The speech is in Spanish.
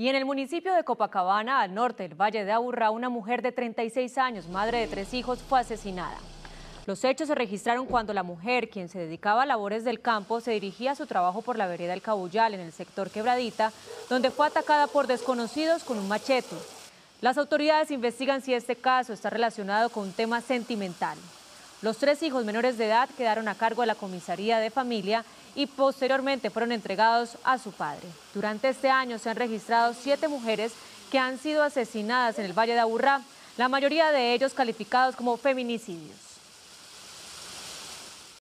Y en el municipio de Copacabana, al norte del Valle de Aburrá, una mujer de 36 años, madre de tres hijos, fue asesinada. Los hechos se registraron cuando la mujer, quien se dedicaba a labores del campo, se dirigía a su trabajo por la vereda El Cabullal, en el sector Quebradita, donde fue atacada por desconocidos con un machete. Las autoridades investigan si este caso está relacionado con un tema sentimental. Los tres hijos menores de edad quedaron a cargo de la comisaría de familia y posteriormente fueron entregados a su padre. Durante este año se han registrado siete mujeres que han sido asesinadas en el Valle de Aburrá, la mayoría de ellos calificados como feminicidios.